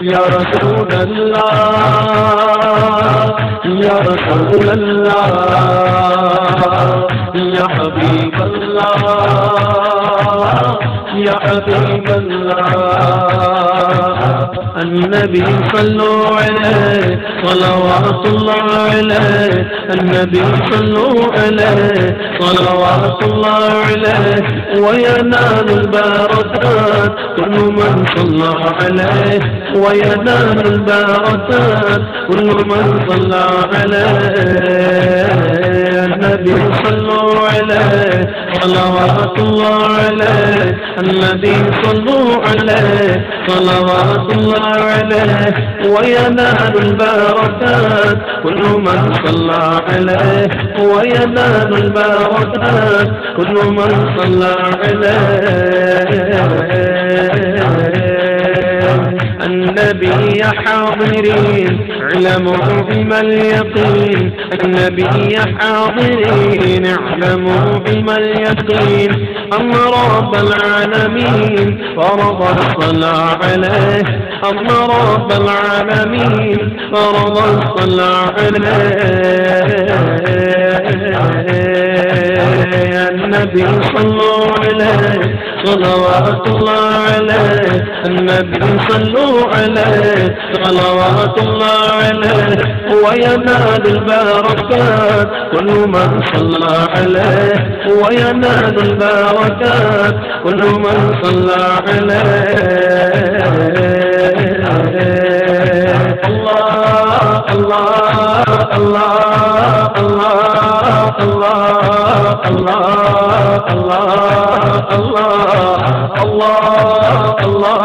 يا رسول الله يا رسول الله يا حبيب الله يا حبيب النبي صلوا عليه صلوات الله عليه. النبي صلوا عليه صلوات الله عليه. وينال البركات كل من صلى عليه. وينال البركات كل من صلى عليه. النبي صلوا عليه صلوات الله عليه النبي صلوا عليه صلوات الله عليه. وينال البركات كل من صلى عليه. وينال البركات كل من صلى عليه. النبي يا حاضرين اعلموا علم اليقين. النبي يا حاضرين اعلموا علم اليقين. أن رب العالمين فرض الصلاة عليه. أن رب العالمين فرض الصلاة عليه. النبي صلوا عليه. صلوات الله عليه النبي صلوا عليه صلوات الله عليه وينال البركات كل من صلى عليه وينال البركات كل من صلى عليه الله الله الله الله الله الله الله الله الله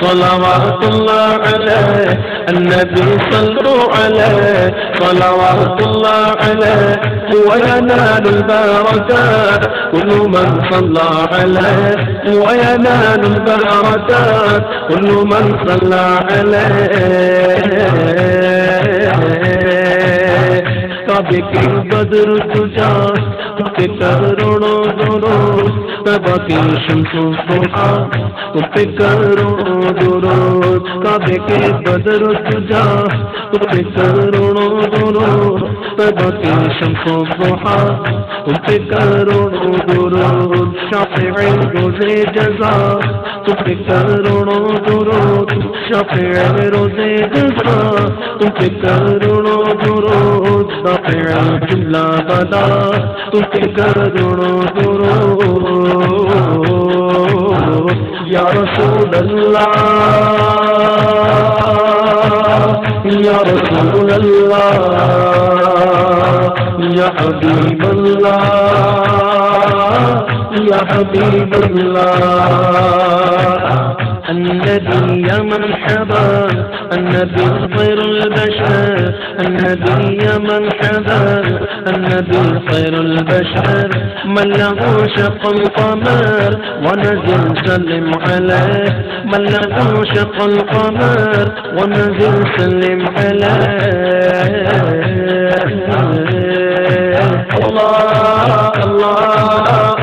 صلوات الله عليه النبي صلوا عليه صلوات الله عليه وينال البركات كل من صلى عليه وينال البركات كل من صلى عليه تبكي بدر تجاه تكرروا دروس تبکی شمس تو پہ کرو درود کعبے کے بدر الدجیٰ تم پہ کروڑوں درود تبکی شمس بہا تم پہ کروڑوں درود شافع روز جزا۔ تم پہ کروڑوں درود شافع روز جزا۔ تو پہ کرو درود دافع جملہ بلا تم پہ کروڑوں درود يا رسول الله يا رسول الله يا حبيب الله يا حبيب الله. النبي يا مرحبا النبي خير البشر النبي من له شق القمر ونزل سلم عليه من له شق القمر ونزل سلم عليه الله الله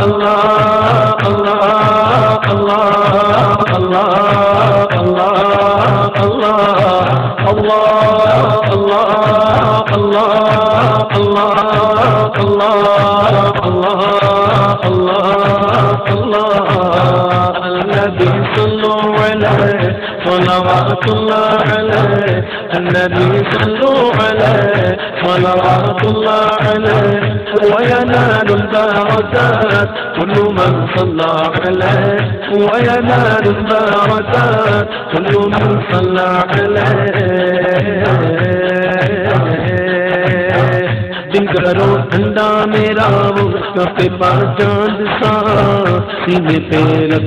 الله الله الله الله الله الله الله الله الله الله الله النبي صلوا عليه صلوات الله عليه النبي صلوا عليه صلوات الله عليه وينال البركات كل من صلى عليه وينال البركات كل من صلى عليه ڈنگرو ٹھنڈا میرا وہ پہ پا چاند سا سینے پہ رکھ